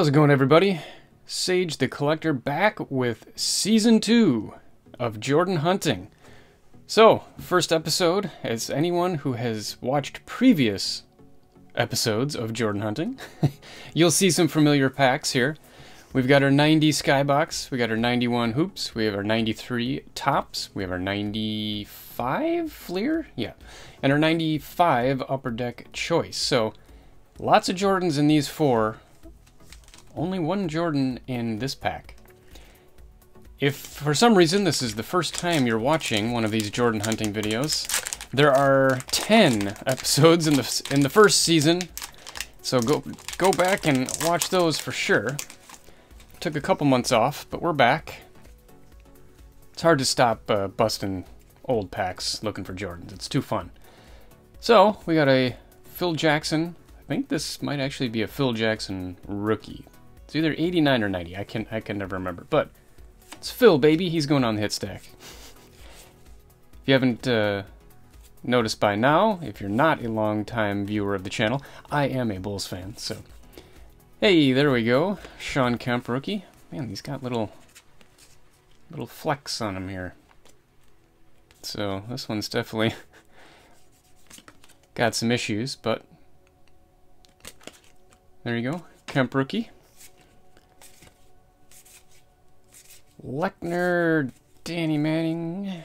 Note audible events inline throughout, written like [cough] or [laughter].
How's it going, everybody? Sage the Collector back with season two of Jordan Hunting. So, first episode, as anyone who has watched previous episodes of Jordan Hunting, [laughs] you'll see some familiar packs here. We've got our 90 Skybox, we got our 91 Hoops, we have our 93 Topps, we have our 95 Fleer, yeah, and our 95 Upper Deck Choice. So, lots of Jordans in these four, only one Jordan in this pack. If for some reason this is the first time you're watching one of these Jordan hunting videos, there are 10 [laughs] episodes in the in the first season. So go go back and watch those for sure. Took a couple months off, but we're back. It's hard to stop uh, busting old packs looking for Jordans. It's too fun. So, we got a Phil Jackson. I think this might actually be a Phil Jackson rookie. It's either 89 or 90. I can I can never remember. But it's Phil, baby. He's going on the hit stack. If you haven't uh, noticed by now, if you're not a long-time viewer of the channel, I am a Bulls fan. So, hey, there we go. Shawn Kemp rookie. Man, he's got little little flecks on him here. So this one's definitely [laughs] got some issues, but there you go. Kemp rookie. Lechner, Danny Manning,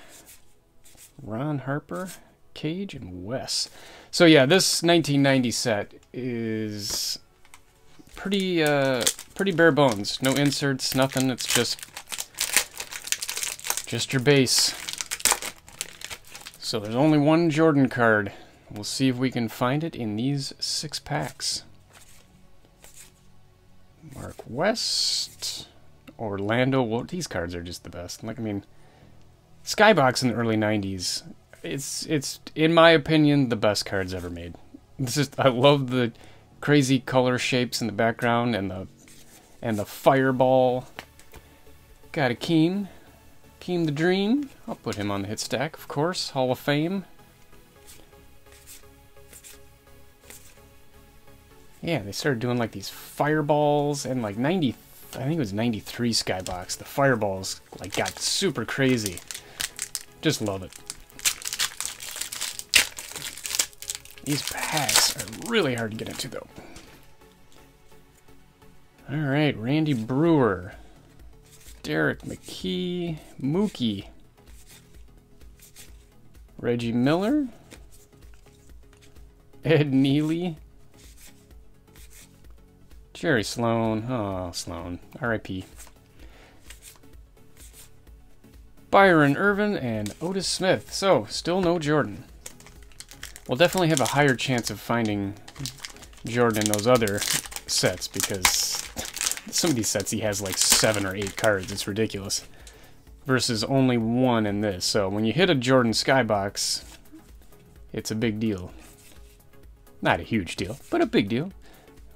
Ron Harper, Cage, and Wes. So yeah, this 1990 set is pretty uh, pretty bare bones. No inserts, nothing. It's just just your base. So there's only one Jordan card. We'll see if we can find it in these six packs. Mark West. Orlando. Well, these cards are just the best. Like, I mean, Skybox in the early '90s. It's it's in my opinion the best cards ever made. [laughs] This is I love the crazy color shapes in the background and the and the fireball. Got a Keem, Keem the Dream. I'll put him on the hit stack, of course. Hall of Fame. Yeah, they started doing like these fireballs and like 90 I think it was 93 Skybox. The fireballs like got super crazy. Just love it. These packs are really hard to get into though. Alright, Randy Breuer. Derrick McKey. Mookie. Reggie Miller. Ed Nealy. Jerry Sloan. Oh, Sloan. R.I.P. Byron Irvin and Otis Smith. So, still no Jordan. We'll definitely have a higher chance of finding Jordan in those other sets because some of these sets he has like seven or eight cards. It's ridiculous. Versus only one in this. So when you hit a Jordan Skybox, it's a big deal. Not a huge deal, but a big deal.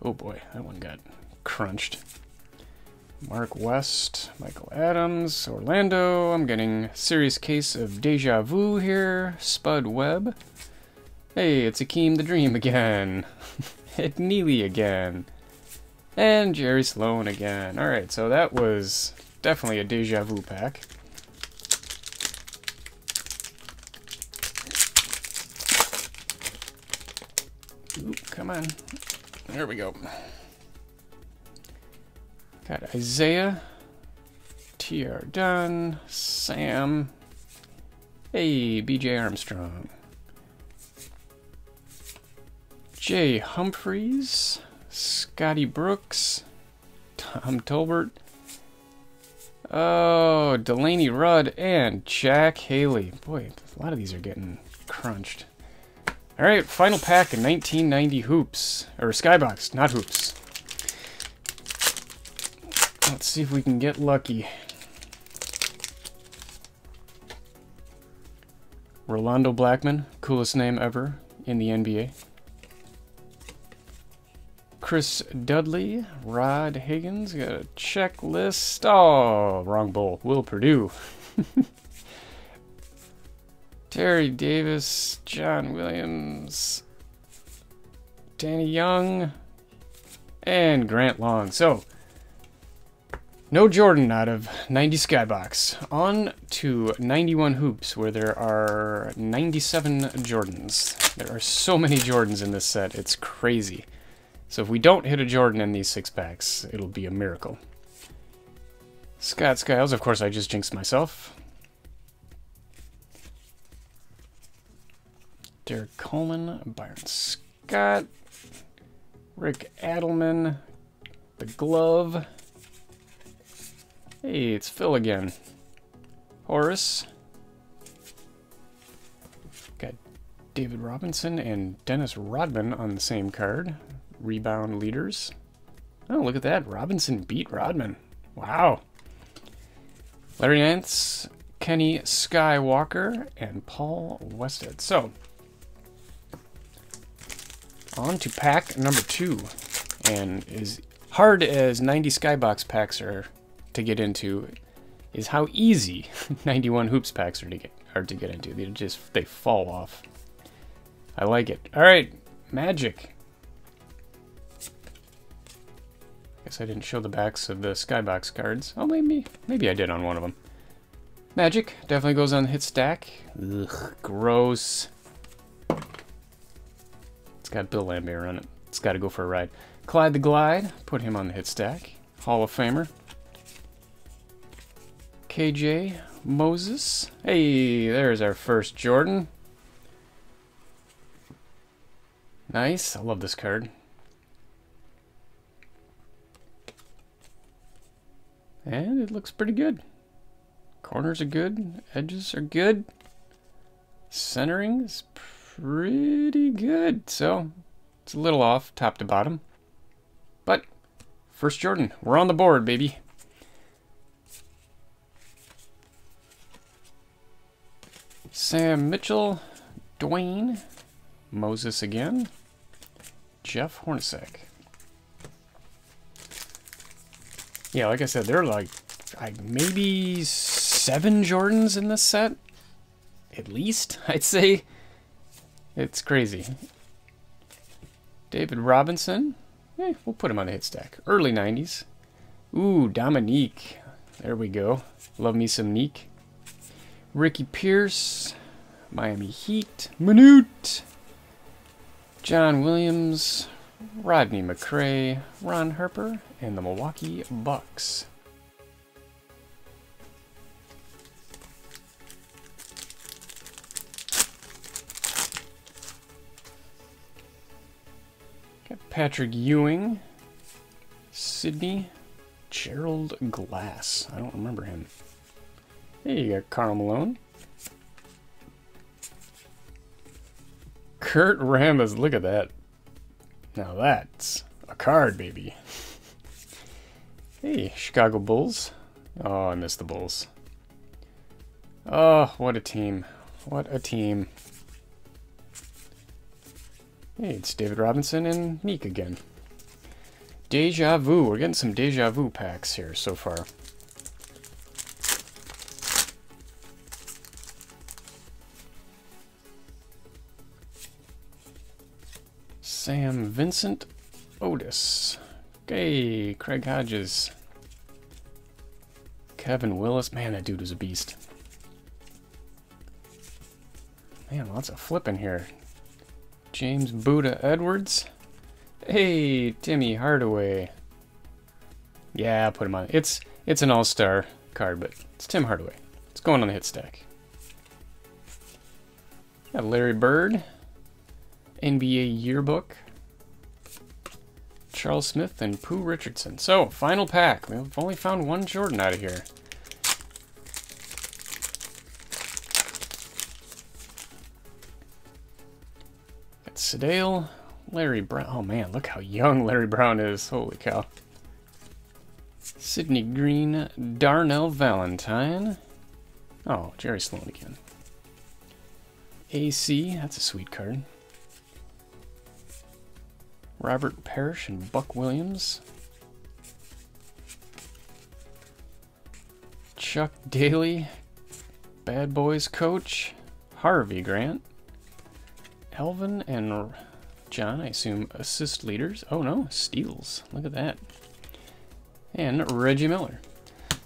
Oh boy, that one got crunched. Mark West, Michael Adams, Orlando. I'm getting serious case of deja vu here. Spud Webb. Hey, it's Akeem the Dream again. [laughs] Ed Nealy again. And Jerry Sloan again. Alright, so that was definitely a deja vu pack. Ooh, come on. There we go. Got Isaiah, TR Dunn, Sam, hey, BJ Armstrong, Jay Humphries, Scotty Brooks, Tom Tolbert, oh, Delaney Rudd, and Jack Haley. Boy, a lot of these are getting crunched. All right, final pack of 1990 hoops or skybox, not hoops. Let's see if we can get lucky. Rolando Blackman, coolest name ever in the NBA. Chris Dudley, Rod Higgins, got a checklist. Oh, wrong bowl. Will Perdue. [laughs] Terry Davis, John Williams, Danny Young, and Grant Long. So, no Jordan out of 90 Skybox. On to 91 Hoops, where there are 97 Jordans. There are so many Jordans in this set, it's crazy. So if we don't hit a Jordan in these six packs, it'll be a miracle. Scott Skiles, of course I just jinxed myself. Derrick Coleman, Byron Scott, Rick Adelman, the glove. Hey, it's Phil again. Horace. Got David Robinson and Dennis Rodman on the same card. Rebound leaders. Oh, look at that. Robinson beat Rodman. Wow. Larry Nance, Kenny Skywalker, and Paul Westhead. So, on to pack number two. And as hard as 90 Skybox packs are to get into, is how easy [laughs] 91 Hoops packs are to get are to get into. They just they fall off. I like it. All right, Magic. Guess I didn't show the backs of the Skybox cards. Oh, maybe maybe I did on one of them. Magic definitely goes on the hit stack. Ugh, gross. It's got Bill Laimbeer on it. It's got to go for a ride. Clyde the Glide, put him on the hit stack. Hall of Famer. KJ Moses. Hey, there's our first Jordan. Nice. I love this card. And it looks pretty good. Corners are good. Edges are good. Centering is pretty good. So it's a little off top to bottom. But first Jordan, we're on the board, baby. Sam Mitchell, Dwayne, Moses again, Jeff Hornacek. Yeah, like I said, there are like, like maybe seven Jordans in this set. At least, [laughs] I'd say. It's crazy. David Robinson. Eh, we'll put him on the hit stack. Early 90s. Ooh, Dominique. There we go. Love me some Neek. Ricky Pierce. Miami Heat. Minute. John Williams. Rodney McCray. Ron Harper. And the Milwaukee Bucks. Got Patrick Ewing, Sydney, Gerald Glass. I don't remember him. Hey, you got Karl Malone. Kurt Rambis, look at that. Now that's a card, baby. Hey, Chicago Bulls. Oh, I missed the Bulls. Oh, what a team. What a team. Hey, it's David Robinson and Neek again. Deja Vu. We're getting some Deja Vu packs here so far. Sam Vincent Otis. Hey, Craig Hodges. Kevin Willis. Man, that dude was a beast. Man, lots of flipping here. James Buddha Edwards. Hey, Timmy Hardaway. Yeah, put him on. It's it's an all-star card, but it's Tim Hardaway. It's going on the hit stack. Got Larry Bird. NBA Yearbook. Charles Smith and Pooh Richardson. So, final pack. We've only found one Jordan out of here. Sedale, Larry Brown. Oh man, look how young Larry Brown is. Holy cow. Sidney Green, Darnell Valentine. Oh, Jerry Sloan again. AC, that's a sweet card. Robert Parish and Buck Williams. Chuck Daly, Bad Boys coach. Harvey Grant. Elvin and John, I assume assist leaders. Oh no, steals. Look at that. And Reggie Miller.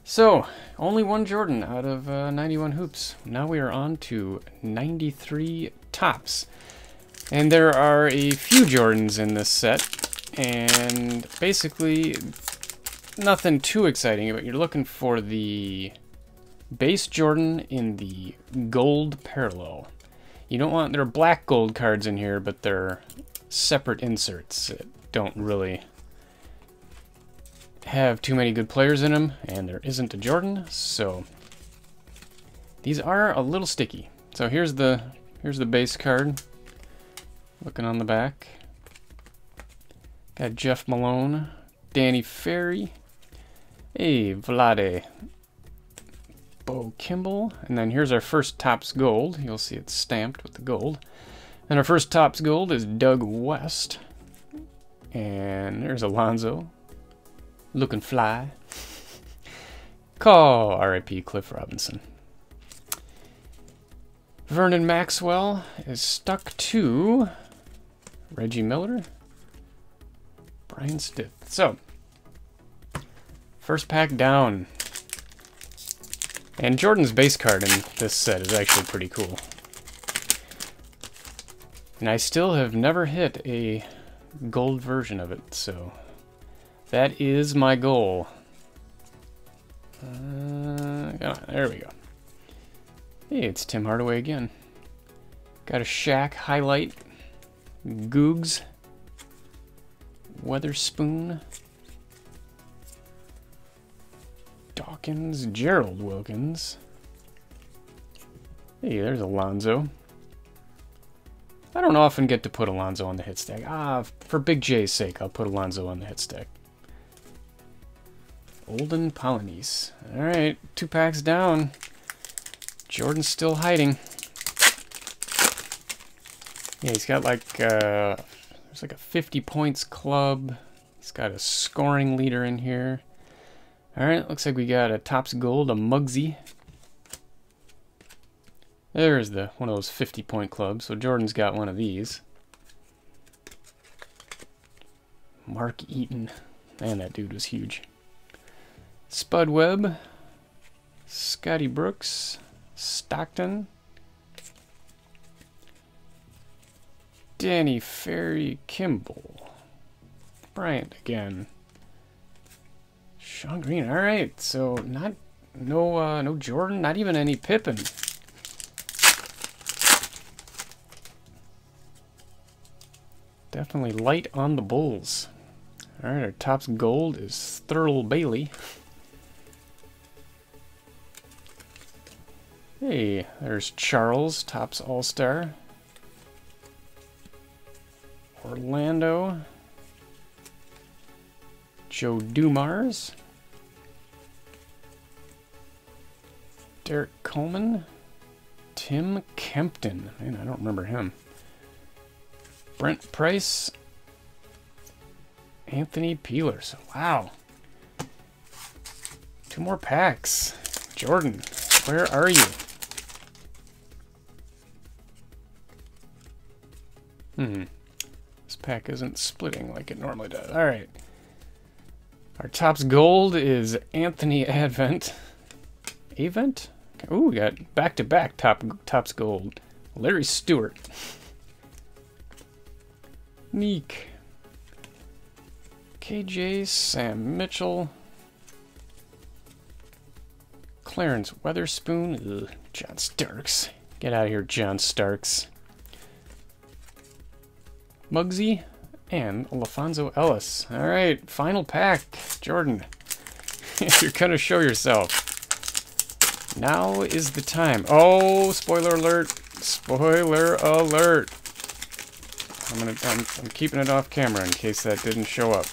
So, only one Jordan out of uh, 91 hoops. Now we are on to 93 Topps. And there are a few Jordans in this set, and basically nothing too exciting, but you're looking for the base Jordan in the gold parallel. You don't want, there are black gold cards in here, but they're separate inserts that don't really have too many good players in them, and there isn't a Jordan, so these are a little sticky. So here's the here's the base card. Looking on the back. Got Jeff Malone, Danny Ferry, hey Vlade, Bo Kimble, and then here's our first Topps Gold. You'll see it's stamped with the gold. And our first Topps Gold is Doug West. And there's Alonzo, looking fly. [laughs] Call RIP Cliff Robinson. Vernon Maxwell is stuck to Reggie Miller, Bryant Stith. So, first pack down. And Jordan's base card in this set is actually pretty cool. And I still have never hit a gold version of it, so that is my goal. Uh, there we go. Hey, it's Tim Hardaway again. Got a Shaq highlight. Googs. Weatherspoon. Dawkins. Gerald Wilkins. Hey, there's Alonzo. I don't often get to put Alonzo on the hit stack. Ah, for Big J's sake, I'll put Alonzo on the hit stack. Olden Polynice. Alright, two packs down. Jordan's still hiding. Yeah, he's got like, uh, there's like a 50 points club. He's got a scoring leader in here. Alright, looks like we got a Topps Gold, a Muggsy. There's the one of those 50 point clubs. So Jordan's got one of these. Mark Eaton. Man, that dude was huge. Spud Webb, Scotty Brooks, Stockton, Danny Ferry Kimble, Bryant again, Shawn Green. All right, so not no uh, no Jordan, not even any Pippen. Definitely light on the Bulls. All right, our Topps gold is Thurl Bailey. Hey, there's Charles, Topps All-Star. Orlando. Joe Dumars. Derrick Coleman. Tim Kempton. Man, I don't remember him. Brent Price. Anthony Peelers. Wow. Two more packs. Jordan, where are you? Hmm. This pack isn't splitting like it normally does. Alright. Our Topps gold is Anthony Advent. Avent? Ooh, we got back-to-back -back top Topps gold. Larry Stewart. Neek. KJ, Sam Mitchell. Clarence Weatherspoon. Ugh, John Starks. Get out of here, John Starks. Muggsy, and LaFonso Ellis. All right, final pack. Jordan, [laughs] you're gonna show yourself. Now is the time. Oh, spoiler alert! Spoiler alert! I'm gonna. I'm, I'm keeping it off camera in case that didn't show up.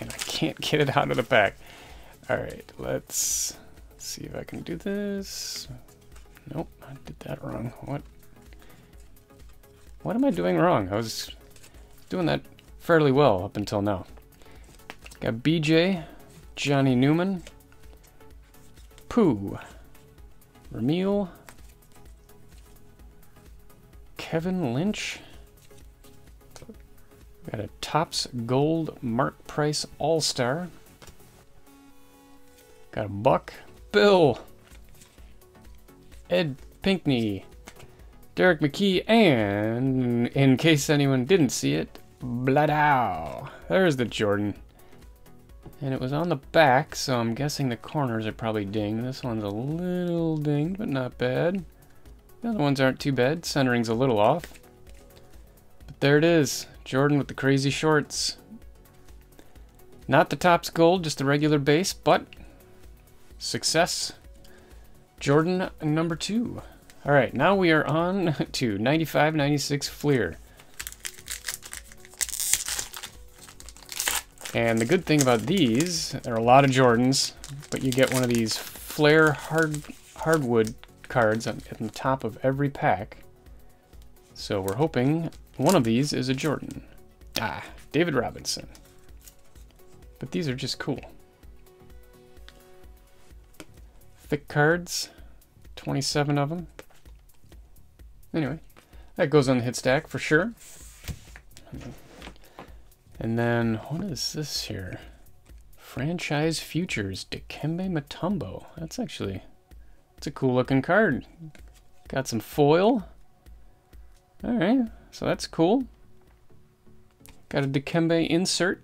And I can't get it out of the pack. All right, let's see if I can do this. Nope, I did that wrong. What? What am I doing wrong? I was doing that fairly well up until now. Got BJ, Johnny Newman, Pooh, Ramil, Kevin Lynch, Got a Topps Gold Mark Price All-Star. Got a Buck. Bill. Ed Pinckney. Derrick McKey, and in case anyone didn't see it, Bladow. There's the Jordan. And it was on the back, so I'm guessing the corners are probably dinged. This one's a little dinged, but not bad. The other ones aren't too bad. Centering's a little off. But there it is. Jordan with the crazy shorts. Not the Topps gold, just the regular base, but success. Jordan number two. All right, now we are on [laughs] to 95, 96 Fleer. And the good thing about these, there are a lot of Jordans, but you get one of these Fleer hard hardwood cards at the top of every pack. So we're hoping one of these is a Jordan. Ah, David Robinson. But these are just cool. Thick cards, 27 of them. Anyway, that goes on the hit stack for sure. And then, what is this here? Franchise Futures, Dikembe Mutombo. That's actually, it's a cool looking card. Got some foil. All right, so that's cool. Got a Dikembe insert.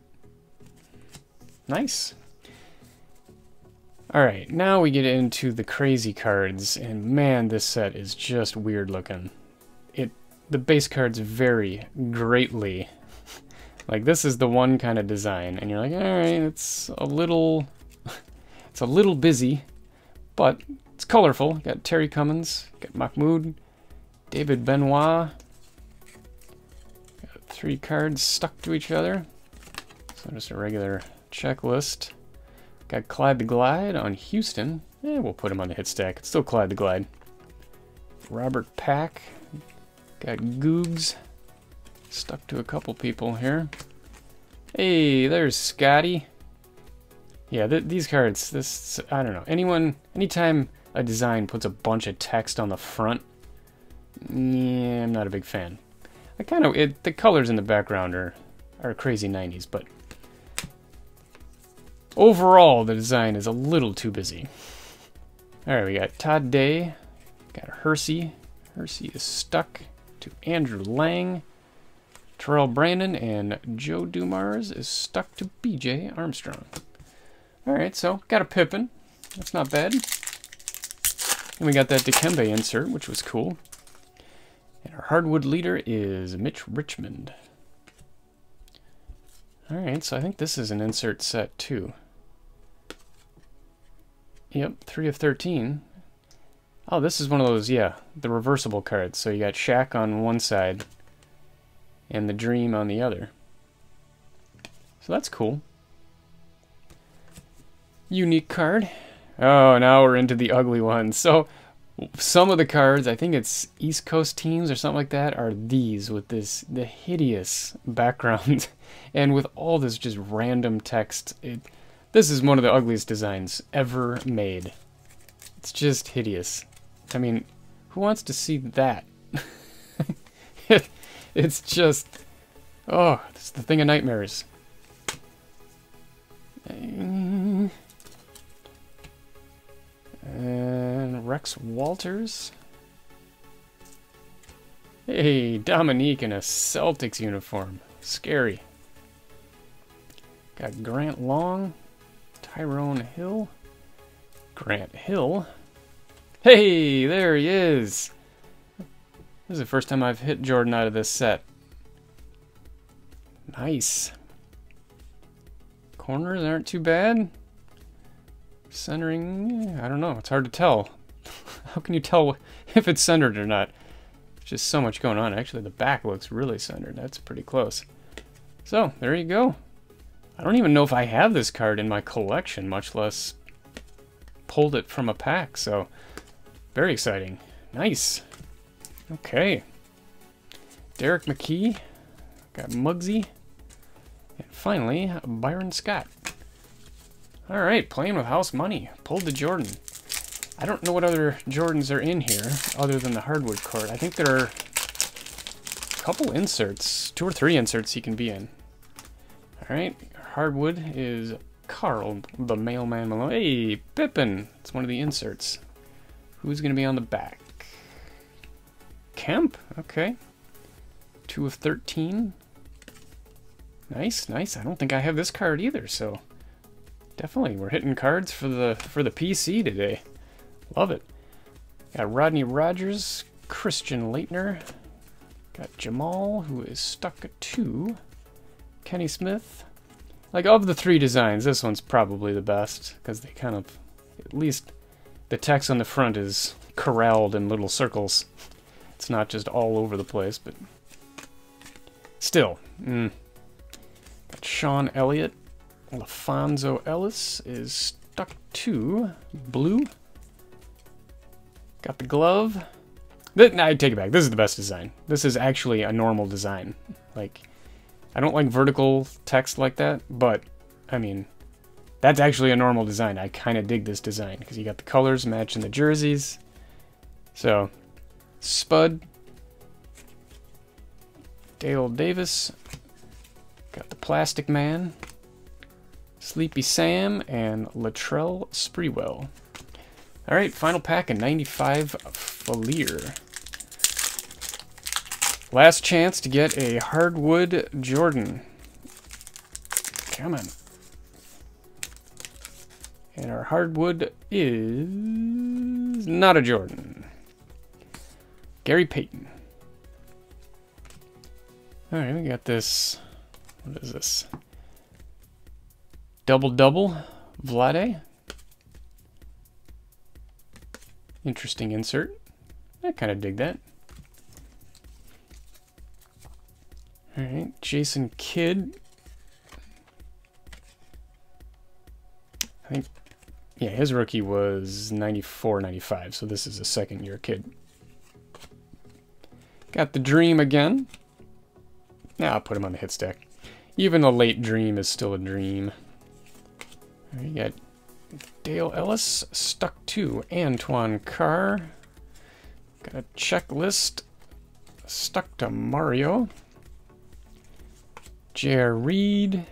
Nice. All right, now we get into the crazy cards, and man, this set is just weird looking. It, the base cards vary greatly like this is the one kind of design, and you're like, all right, it's a little, [laughs] it's a little busy, but it's colorful. Got Terry Cummings, got Mahmoud, David Benoit. Got three cards stuck to each other. So just a regular checklist. Got Clyde the Glide on Houston. Yeah, we'll put him on the hit stack. It's still Clyde the Glide. Robert Pack. Got Googs. Stuck to a couple people here. Hey, there's Scotty. Yeah, th these cards, this, I don't know. Anyone, anytime a design puts a bunch of text on the front, yeah, I'm not a big fan. I kind of, it, the colors in the background are, are crazy 90s, but overall, the design is a little too busy. All right, we got Todd Day, got Hersey. Hersey is stuck to Andrew Lang. Terrell Brandon and Joe Dumars is stuck to BJ Armstrong. Alright, so got a Pippen. That's not bad. And we got that Dikembe insert, which was cool. And our hardwood leader is Mitch Richmond. Alright, so I think this is an insert set too. Yep, 3 of 13. Oh, this is one of those, yeah, the reversible cards. So you got Shaq on one side, and the dream on the other. So that's cool. Unique card. Oh, now we're into the ugly ones. So some of the cards, I think it's East Coast teams or something like that, are these with this the hideous background [laughs] and with all this just random text. It, this is one of the ugliest designs ever made. It's just hideous. I mean, who wants to see that? [laughs] [laughs] It's just, oh, it's the thing of nightmares. And Rex Walters. Hey, Dominique in a Celtics uniform. Scary. Got Grant Long, Tyrone Hill, Grant Hill. Hey, there he is. This is the first time I've hit Jordan out of this set. Nice. Corners aren't too bad. Centering, eh, I don't know. It's hard to tell. [laughs] How can you tell [laughs] if it's centered or not? There's just so much going on. Actually, the back looks really centered. That's pretty close. So, there you go. I don't even know if I have this card in my collection, much less pulled it from a pack. So, very exciting. Nice. Okay. Derrick McKey. Got Muggsy. And finally, Byron Scott. All right, playing with house money. Pulled the Jordan. I don't know what other Jordans are in here other than the hardwood court. I think there are a couple inserts, two or three inserts he can be in. Alright, hardwood is Karl, the mailman Malone. Hey, Pippen! It's one of the inserts. Who's going to be on the back? Kemp? Okay. 2 of 13. Nice, nice. I don't think I have this card either, so definitely we're hitting cards for the for the PC today. Love it. Got Rodney Rogers, Christian Laettner, got Jamal, who is stuck at two, Kenny Smith. Like, of the three designs, this one's probably the best, because they kind of, at least the text on the front is corralled in little circles. It's not just all over the place, but still. Mm. Got Sean Elliott. LaFonso Ellis is stuck to blue. Got the glove. I take it back. This is the best design. This is actually a normal design. Like, I don't like vertical text like that, but, I mean, that's actually a normal design. I kind of dig this design because you got the colors matching the jerseys. So, Spud, Dale Davis, got the Plastic Man, Sleepy Sam, and Latrell Sprewell. All right, final pack of 95 Fleer. Last chance to get a hardwood Jordan. Come on. And our hardwood is not a Jordan. Gary Payton. Alright, we got this. What is this? Double double. Vlade. Interesting insert. I kind of dig that. Alright, Jason Kidd. I think, yeah, his rookie was 94, 95, so this is a second year kid. Got the Dream again. Now I'll put him on the hit stack. Even a late Dream is still a Dream. You got Dale Ellis, stuck to Antoine Carr. Got a checklist, stuck to Mario. J.R. Reid,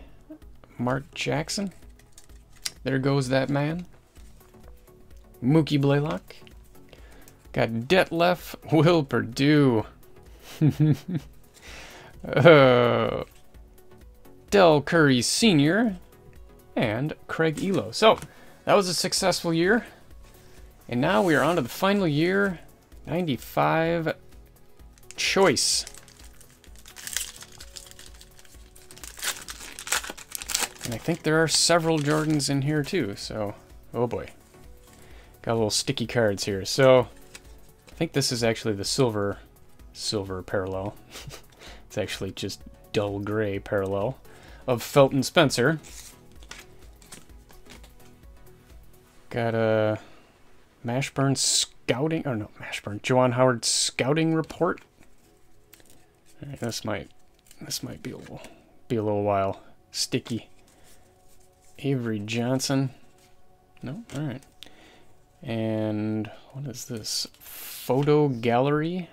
Mark Jackson. There goes that man. Mookie Blaylock. Got Detlef Will Perdue. [laughs] uh, Dell Curry Sr. and Craig Ehlo. So, that was a successful year. And now we are on to the final year, 95 choice. And I think there are several Jordans in here too, so... Oh boy. Got a little sticky cards here. So, I think this is actually the silver... Silver parallel. [laughs] it's actually just dull gray parallel of Felton Spencer. Got a Mashburn scouting, oh no, Mashburn, Juwan Howard scouting report. Right, this might, this might be a little, be a little while sticky. Avery Johnson. No? Alright. And what is this? Photo gallery?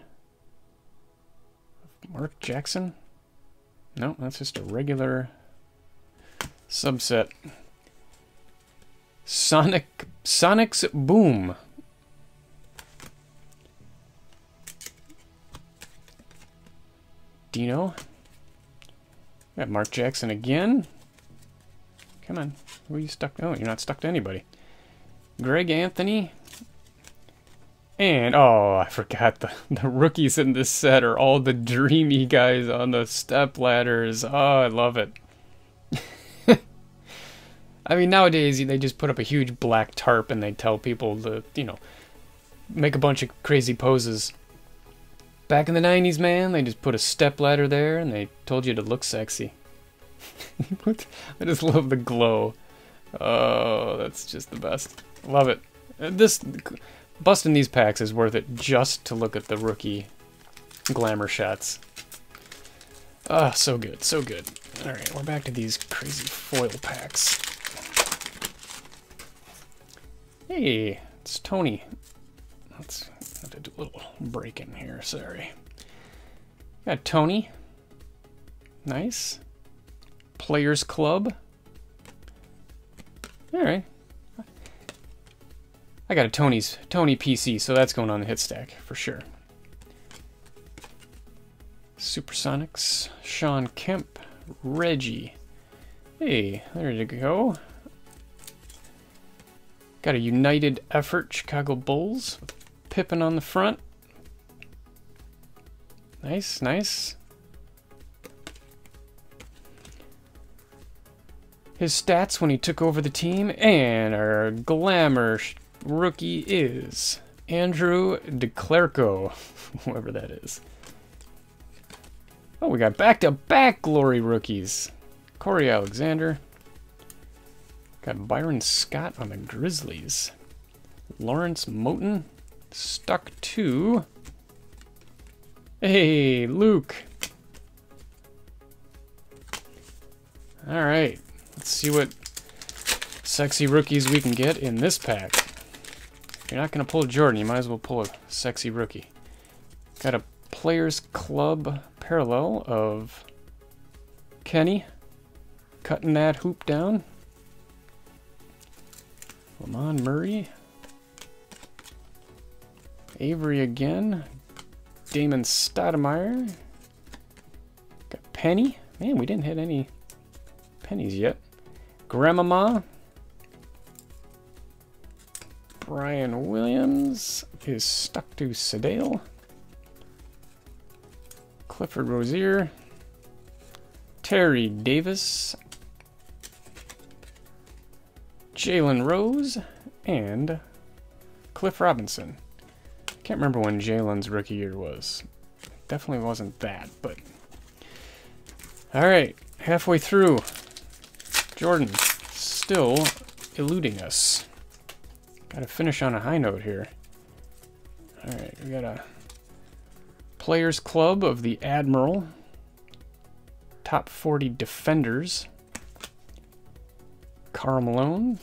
Mark Jackson? No, that's just a regular subset. Sonic Sonic's Boom. Dino. We Got Mark Jackson again. Come on. Who are you stuck? Oh, you're not stuck to anybody. Greg Anthony. And, oh, I forgot the, [laughs] the rookies in this set are all the dreamy guys on the step ladders. Oh, I love it. [laughs] I mean, nowadays they just put up a huge black tarp and they tell people to, you know, make a bunch of crazy poses. Back in the 90s, man, they just put a step ladder there and they told you to look sexy. [laughs] I just love the glow. Oh, that's just the best. Love it. Uh, this busting these packs is worth it just to look at the rookie glamour shots. Ah, oh, so good, so good. All right, we're back to these crazy foil packs. Hey, it's Tony. Let's have to do a little break in here. Sorry. Got Tony. Nice. Players Club. All right. I got a Tony's Tony PC, so that's going on the hit stack for sure. Supersonics, Shawn Kemp, Reggie. Hey, there you go. Got a united effort, Chicago Bulls. Pippen on the front. Nice, nice. His stats when he took over the team, and our glamour rookie is Andrew DeClercq, [laughs] whoever that is. Oh, we got back-to-back -back glory rookies. Cory Alexander. Got Byron Scott on the Grizzlies. Lawrence Moten stuck to... Hey, Luke. All right, let's see what sexy rookies we can get in this pack. You're not going to pull Jordan, you might as well pull a sexy rookie. Got a Players Club parallel of Kenny cutting that hoop down. Lamond Murray. Avery again. Damon Stoudamire. Got Penny. Man, we didn't hit any pennies yet. Grandmama. Brian Williams is stuck to Sedale. Clifford Rozier. Terry Davis. Jalen Rose. And Cliff Robinson. Can't remember when Jalen's rookie year was. Definitely wasn't that, but... Alright, halfway through. Jordan, still eluding us. Gotta finish on a high note here. Alright, we got a Players Club of the Admiral. Top 40 Defenders. Karl Malone.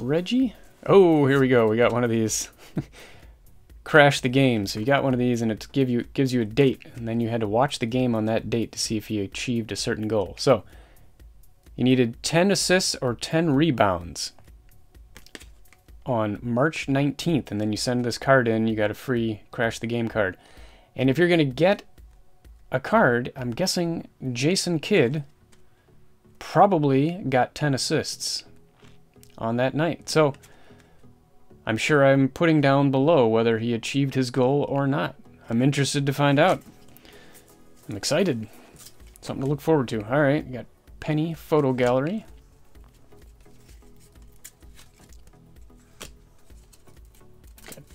Reggie. Oh, here we go. We got one of these. [laughs] Crash the game. So you got one of these and it give you gives you a date. And then you had to watch the game on that date to see if you achieved a certain goal. So you needed 10 assists or 10 rebounds on March 19th, and then you send this card in, you got a free Crash the Game card. And if you're going to get a card, I'm guessing Jason Kidd probably got 10 assists on that night. So I'm sure I'm putting down below whether he achieved his goal or not. I'm interested to find out. I'm excited. Something to look forward to. All right, got Penny Photo Gallery.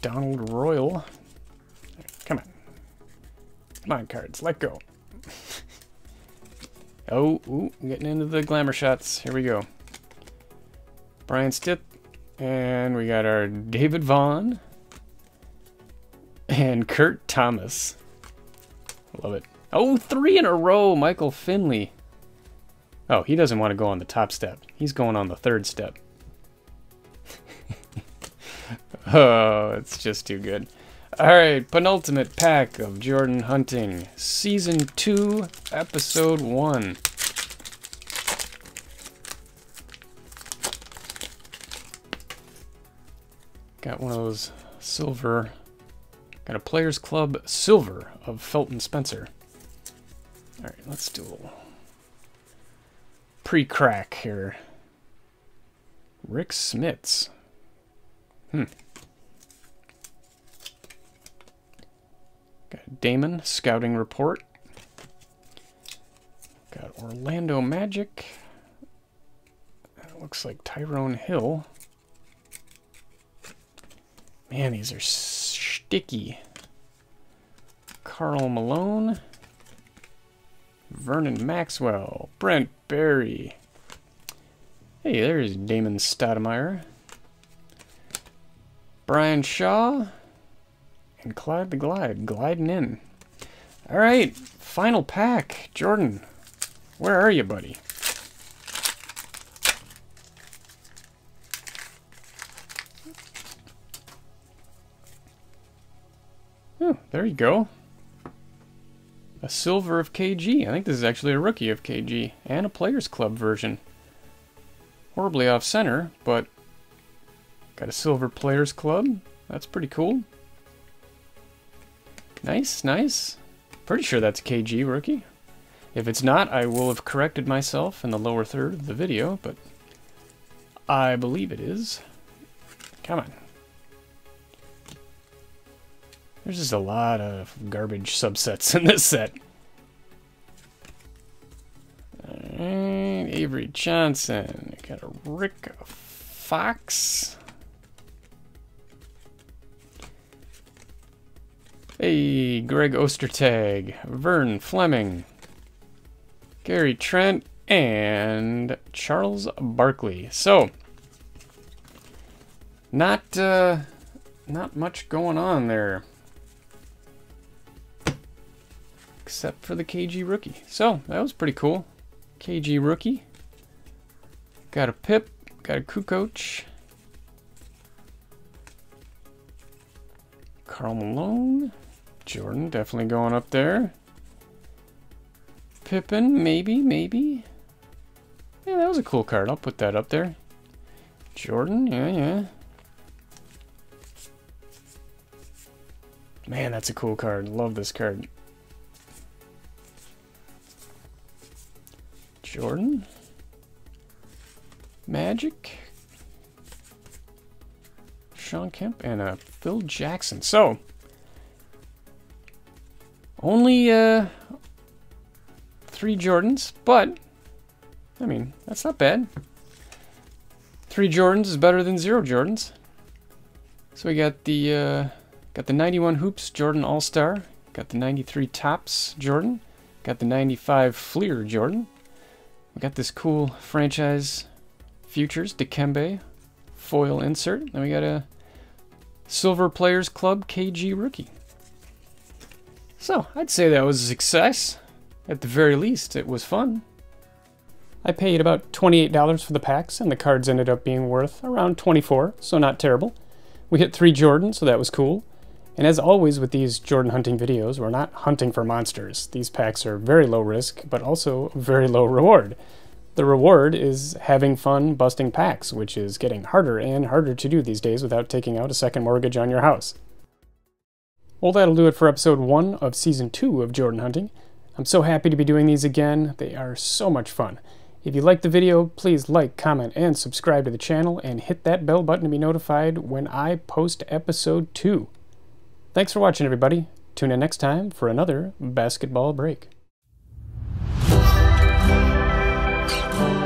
Donald Royal. Come on. Come on, cards. Let go. [laughs] oh, ooh, getting into the glamour shots. Here we go. Bryant Stith. And we got our David Vaughn. And Kurt Thomas. Love it. Oh, three in a row. Michael Finley. Oh, he doesn't want to go on the top step. He's going on the third step. [laughs] Oh, it's just too good. Alright, penultimate pack of Jordan Hunting. Season 2, Episode 1. Got one of those silver. Got a Players Club Silver of Felton Spencer. Alright, let's do a little pre-crack here. Rick Smits. Hmm. Got Damon, Scouting Report. Got Orlando Magic. That looks like Tyrone Hill. Man, these are sticky. Karl Malone. Vernon Maxwell. Brent Barry. Hey, there's Damon Stoudamire. Brian Shaw and Clyde the Glide gliding in. All right, final pack. Jordan, where are you, buddy? Oh, there you go. a silver of KG. I think this is actually a rookie of KG and a Players Club version. Horribly off center, but got a silver Players Club. That's pretty cool. Nice, nice. Pretty sure that's KG rookie. If it's not, I will have corrected myself in the lower third of the video, but I believe it is. Come on. There's just a lot of garbage subsets in this set. Avery Johnson. Got a Rick Fox. Hey, Greg Ostertag. Vern Fleming. Gary Trent. And Charles Barkley. So, not, uh, not much going on there. except for the KG rookie. So that was pretty cool. KG rookie. Got a Pip, got a Kukoc. Karl Malone. Jordan definitely going up there. Pippen, maybe, maybe. Yeah, that was a cool card. I'll put that up there. Jordan, yeah, yeah. Man, that's a cool card. Love this card. Jordan. Magic. Shawn Kemp and uh, Phil Jackson. So, only uh, three Jordans, but I mean, that's not bad. Three Jordans is better than zero Jordans. So we got the uh, got the 91 hoops Jordan All Star, got the 93 Topps Jordan, got the 95 Fleer Jordan, we got this cool franchise futures Dikembe foil insert. Then we got a Silver Players Club KG rookie. So I'd say that was a success. At the very least, it was fun. I paid about $28 for the packs, and the cards ended up being worth around 24 so not terrible. We hit three Jordan, so that was cool. And as always with these Jordan hunting videos, we're not hunting for monsters. These packs are very low risk, but also very low reward. The reward is having fun busting packs, which is getting harder and harder to do these days without taking out a second mortgage on your house. Well, that'll do it for episode 1 of season 2 of Jordan Hunting. I'm so happy to be doing these again. They are so much fun. If you liked the video, please like, comment, and subscribe to the channel, and hit that bell button to be notified when I post episode 2. Thanks for watching, everybody. Tune in next time for another basketball break. Apple.